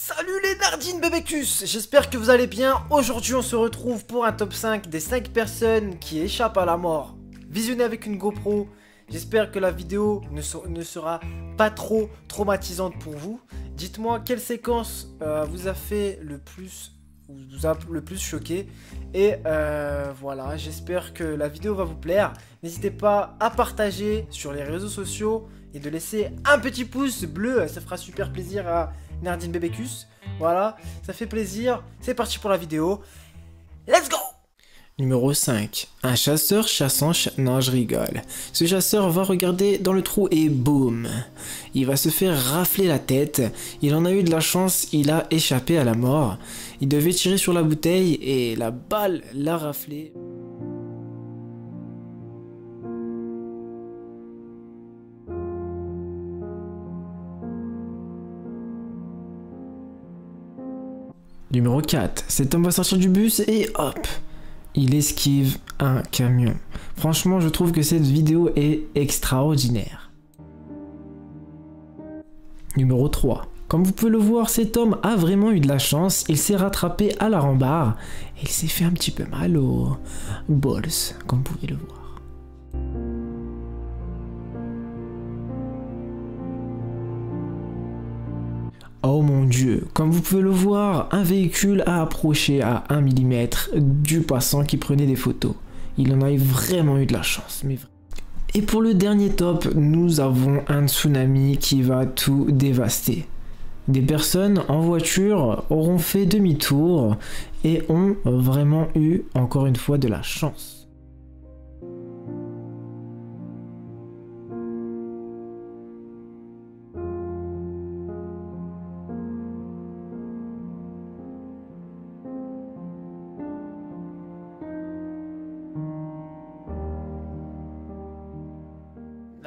Salut les Nardines Bébécus J'espère que vous allez bien. Aujourd'hui, on se retrouve pour un top 5 des 5 personnes qui échappent à la mort. Visionnez avec une GoPro. J'espère que la vidéo ne, sera pas trop traumatisante pour vous. Dites-moi quelle séquence euh, vous a fait le plus vous le plus choqué? Et euh, voilà, j'espère que la vidéo va vous plaire. N'hésitez pas à partager sur les réseaux sociaux et de laisser un petit pouce bleu. Ça fera super plaisir à Nardine Bébécus. Voilà, ça fait plaisir. C'est parti pour la vidéo. Let's go Numéro 5. Un chasseur chassant... Non, je rigole. Ce chasseur va regarder dans le trou et boum Il va se faire rafler la tête. Il en a eu de la chance, il a échappé à la mort. Il devait tirer sur la bouteille et la balle l'a raflé. Numéro 4. Cet homme va sortir du bus et hop Il esquive un camion. Franchement, je trouve que cette vidéo est extraordinaire. Numéro 3. Comme vous pouvez le voir, cet homme a vraiment eu de la chance. Il s'est rattrapé à la rambarde et il s'est fait un petit peu mal aux balls, comme vous pouvez le voir. Oh mon dieu, comme vous pouvez le voir, un véhicule a approché à 1 mm du passant qui prenait des photos. Il en a vraiment eu de la chance. Mais... Et pour le dernier top, nous avons un tsunami qui va tout dévaster. Des personnes en voiture auront fait demi-tour et ont vraiment eu encore une fois de la chance.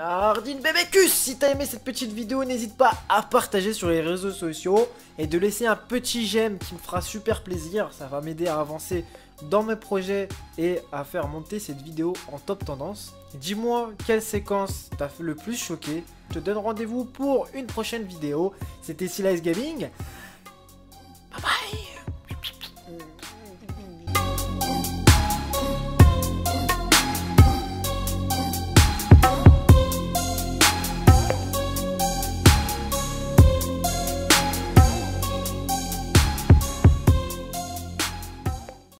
Nardine Bébécus Si t'as aimé cette petite vidéo, n'hésite pas à partager sur les réseaux sociaux et de laisser un petit j'aime qui me fera super plaisir. Ça va m'aider à avancer dans mes projets et à faire monter cette vidéo en top tendance. Dis-moi quelle séquence t'a le plus choquer. Je te donne rendez-vous pour une prochaine vidéo. C'était Silas Gaming.